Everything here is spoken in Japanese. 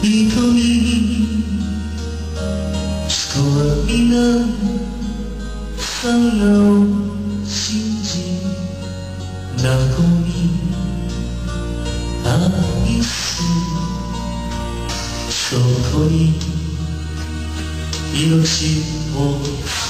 瞳に人は皆さよを信じなごみあいすそこに命を